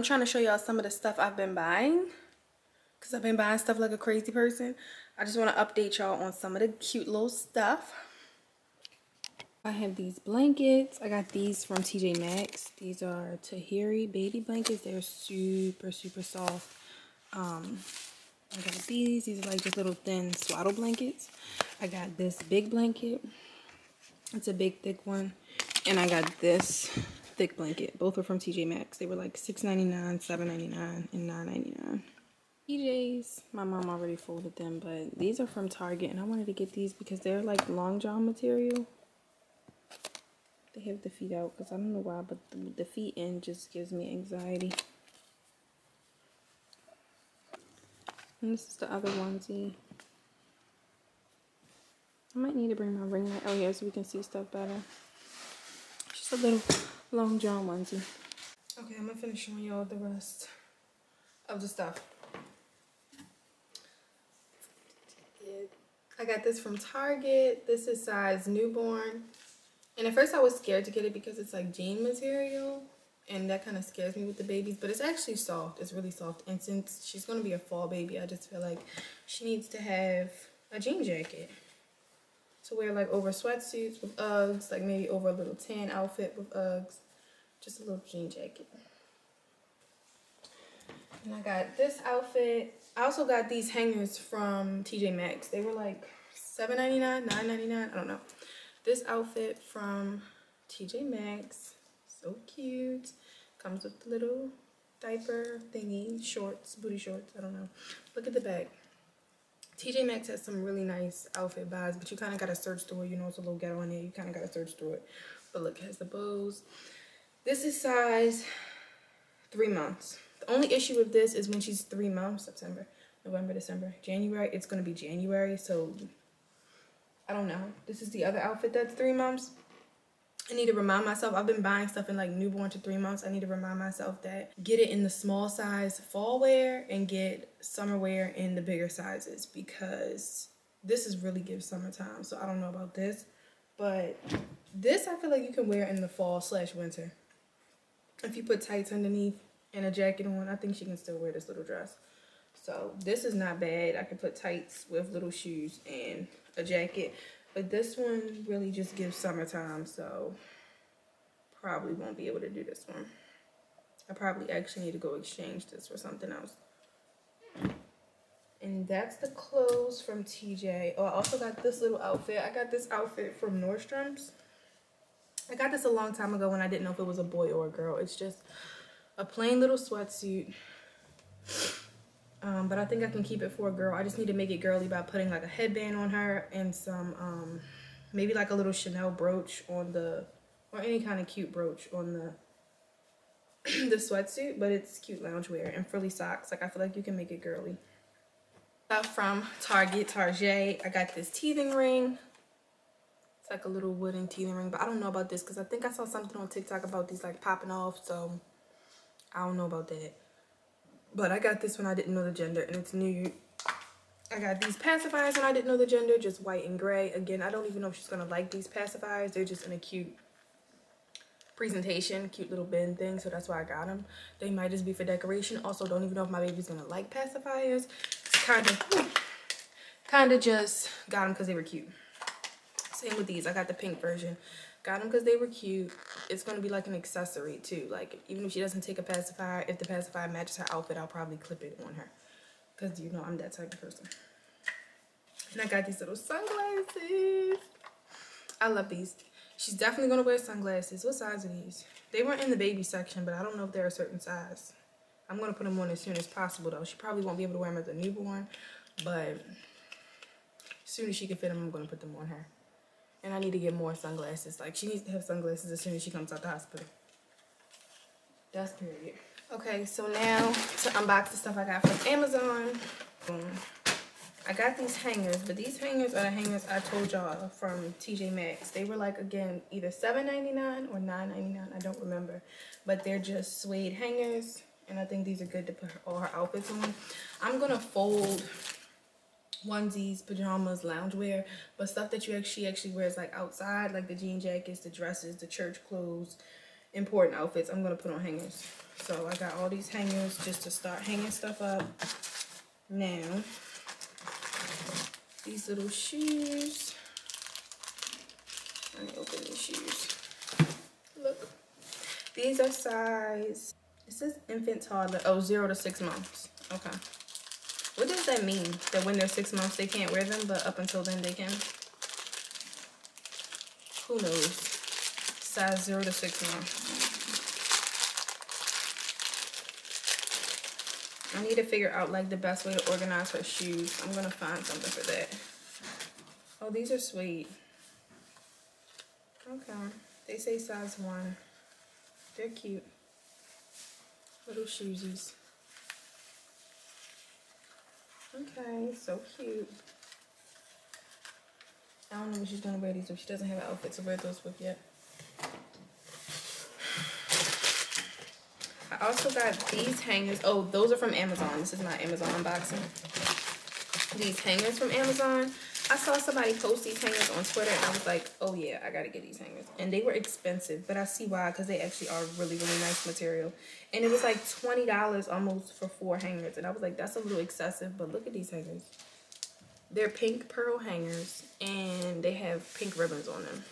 I'm trying to show y'all some of the stuff I've been buying because I've been buying stuff like a crazy person. I just want to update y'all on some of the cute little stuff. I have these blankets. I got these from TJ Maxx. These are Tahari baby blankets. They're super, super soft. Um, I got these. These are like just little thin swaddle blankets. I got this big blanket. It's a big, thick one. And I got this thick blanket. Both are from TJ Maxx. They were like $6.99, $7.99, and $9.99. PJs, my mom already folded them, but these are from Target. And I wanted to get these because they're like long john material they have the feet out because I don't know why, but the, the feet in just gives me anxiety. And this is the other onesie. I might need to bring my ring light out here so we can see stuff better. Just a little long john onesie. Okay, I'm gonna finish showing y'all the rest of the stuff. I got this from Target. This is size newborn. And at first I was scared to get it because it's like jean material. And that kind of scares me with the babies. But it's actually soft. It's really soft. And since she's going to be a fall baby, I just feel like she needs to have a jean jacket. To wear like over sweatsuits with Uggs. Like maybe over a little tan outfit with Uggs. Just a little jean jacket. And I got this outfit. I also got these hangers from TJ Maxx. They were like $7.99, $9.99. I don't know. This outfit from TJ Maxx, so cute. Comes with the little diaper thingy, shorts, booty shorts, I don't know. Look at the back. TJ Maxx has some really nice outfit buys, but you kind of got to search through it. You know, it's a little ghetto in there. You kind of got to search through it. But look, it has the bows. This is size three months. The only issue with this is when she's three months, September, November, December, January, it's going to be January. So I don't know. This is the other outfit that's three months. I need to remind myself, I've been buying stuff in like newborn to three months. I need to remind myself that get it in the small size fall wear and get summer wear in the bigger sizes because this is really give summertime. So I don't know about this, but this I feel like you can wear in the fall slash winter. If you put tights underneath and a jacket on, I think she can still wear this little dress. So this is not bad. I can put tights with little shoes and a jacket. But this one really just gives summertime, so probably won't be able to do this one. I probably actually need to go exchange this for something else. And that's the clothes from TJ. Oh, I also got this little outfit. I got this outfit from Nordstrom's. I got this a long time ago when I didn't know if it was a boy or a girl. It's just a plain little sweatsuit um, but I think I can keep it for a girl. I just need to make it girly by putting like a headband on her and some, um, maybe like a little Chanel brooch on the, or any kind of cute brooch on the, the sweatsuit. But it's cute loungewear and frilly socks. Like I feel like you can make it girly. Stuff from Target, Target. I got this teething ring. It's like a little wooden teething ring. But I don't know about this because I think I saw something on TikTok about these like popping off. So I don't know about that. But I got this when I didn't know the gender and it's new. I got these pacifiers when I didn't know the gender, just white and gray. Again, I don't even know if she's gonna like these pacifiers. They're just in a cute presentation, cute little bin thing, so that's why I got them. They might just be for decoration. Also, don't even know if my baby's gonna like pacifiers. Kind of, kind of just got them because they were cute. Same with these. I got the pink version. Got them because they were cute. It's going to be like an accessory too. Like even if she doesn't take a pacifier, if the pacifier matches her outfit, I'll probably clip it on her. Because you know I'm that type of person. And I got these little sunglasses. I love these. She's definitely going to wear sunglasses. What size are these? They weren't in the baby section, but I don't know if they're a certain size. I'm going to put them on as soon as possible, though. She probably won't be able to wear them as a newborn, but as soon as she can fit them, I'm going to put them on her. And I need to get more sunglasses. Like, she needs to have sunglasses as soon as she comes out the hospital. That's period. Okay, so now to unbox the stuff I got from Amazon. Boom. I got these hangers, but these hangers are the hangers I told y'all from TJ Maxx. They were like, again, either $7.99 or $9.99. I don't remember. But they're just suede hangers. And I think these are good to put all her outfits on. I'm going to fold onesies, pajamas, loungewear, but stuff that you actually actually wears like outside, like the jean jackets, the dresses, the church clothes, important outfits I'm gonna put on hangers. So I got all these hangers just to start hanging stuff up. Now, these little shoes. Let me open these shoes. Look. These are size, it says infant toddler, oh, zero to six months. Okay. Does that mean? That when they're six months, they can't wear them, but up until then they can? Who knows? Size zero to six months. I need to figure out like the best way to organize her shoes. I'm gonna find something for that. Oh, these are sweet. Okay. They say size one. They're cute. Little shoesies. Okay, so cute. I don't know what she's gonna wear these if she doesn't have an outfit to wear those with yet. I also got these hangers. Oh, those are from Amazon. This is my Amazon unboxing. These hangers from Amazon. I saw somebody post these hangers on Twitter and I was like, oh yeah, I gotta get these hangers. And they were expensive, but I see why, because they actually are really, really nice material. And it was like $20 almost for four hangers. And I was like, that's a little excessive, but look at these hangers. They're pink pearl hangers and they have pink ribbons on them.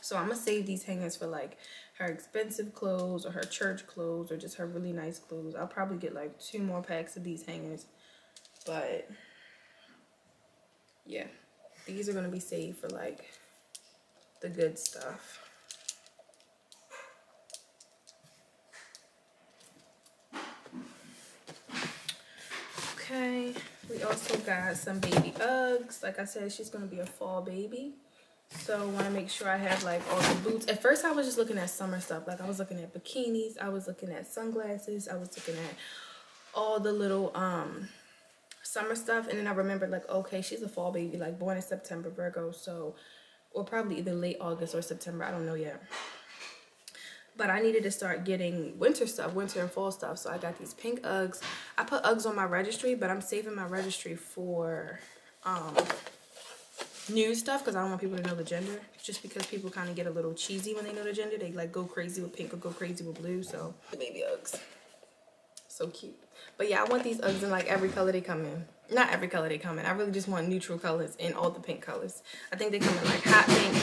So I'm gonna save these hangers for like her expensive clothes or her church clothes or just her really nice clothes. I'll probably get like two more packs of these hangers. But yeah, these are going to be saved for like the good stuff. Okay, we also got some baby Uggs. Like I said, she's going to be a fall baby. So I want to make sure I have like all the boots. At first I was just looking at summer stuff. Like I was looking at bikinis. I was looking at sunglasses. I was looking at all the little um summer stuff and then I remembered like okay she's a fall baby like born in September Virgo so or probably either late August or September I don't know yet. But I needed to start getting winter stuff winter and fall stuff so I got these pink Uggs. I put Uggs on my registry but I'm saving my registry for um new stuff because I don't want people to know the gender. Just because people kind of get a little cheesy when they know the gender they like go crazy with pink or go crazy with blue so the baby Uggs so cute but yeah, I want these Uggs in like every color they come in. Not every color they come in. I really just want neutral colors in all the pink colors. I think they come in like hot pink.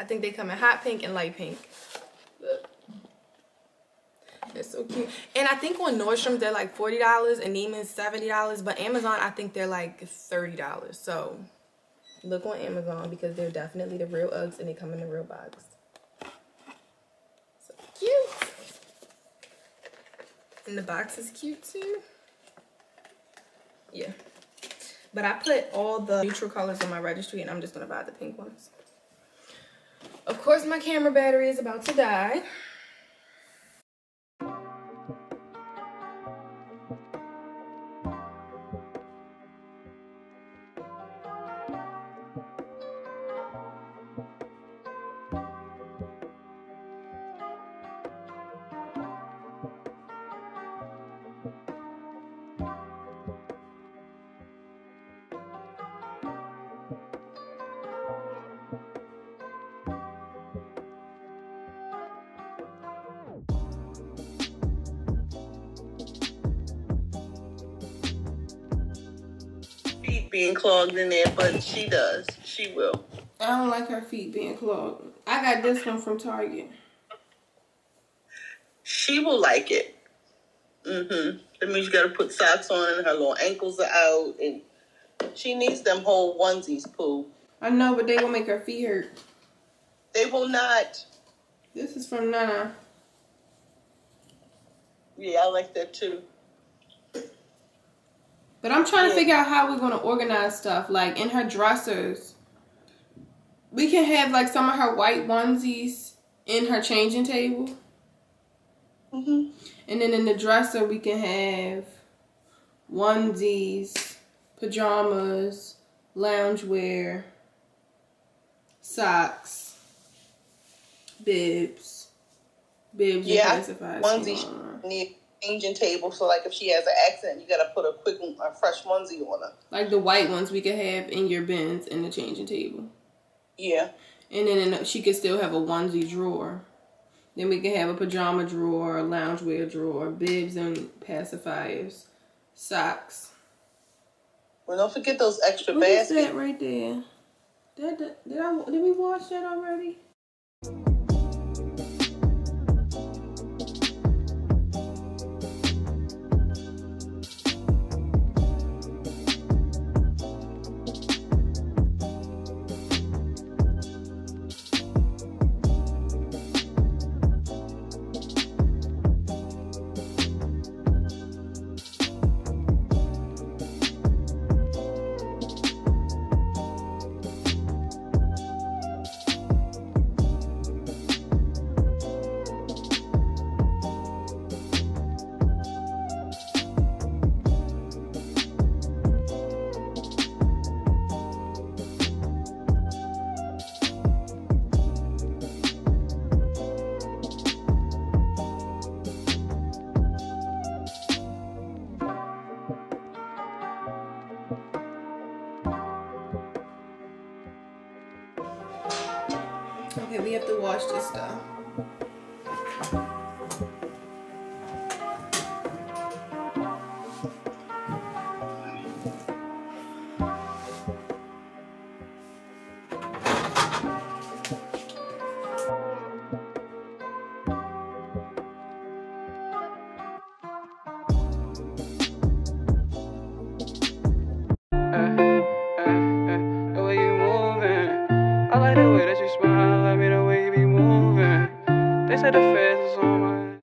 I think they come in hot pink and light pink. They're so cute. And I think on Nordstrom they're like $40 and Neiman's $70. But Amazon I think they're like $30. So look on Amazon because they're definitely the real Uggs and they come in the real box. So cute. And the box is cute too. Yeah. But I put all the neutral colors on my registry and I'm just to buy the pink ones. Of course, my camera battery is about to die. Being clogged in there, but she does. She will. I don't like her feet being clogged. I got this one from Target. She will like it. Mm-hmm. That means you gotta put socks on and her little ankles are out and she needs them whole onesies, Pooh. I know, but they will make her feet hurt. They will not. This is from Nana. Yeah, I like that too. But I'm trying to figure out how we're going to organize stuff. Like in her dressers, we can have like some of her white onesies in her changing table. Mm-hmm. And then in the dresser, we can have onesies, pajamas, loungewear, socks, bibs. Bibs yeah, onesies need changing table. So like if she has an accident, you gotta put a quick, a fresh onesie on her. Like the white ones we could have in your bins in the changing table. Yeah. And then in, she could still have a onesie drawer. Then we can have a pajama drawer, a loungewear drawer, bibs and pacifiers, socks. Well, don't forget those extra What is baskets. that right there? Did, that, did I did we wash that already? Okay, we have to wash this stuff.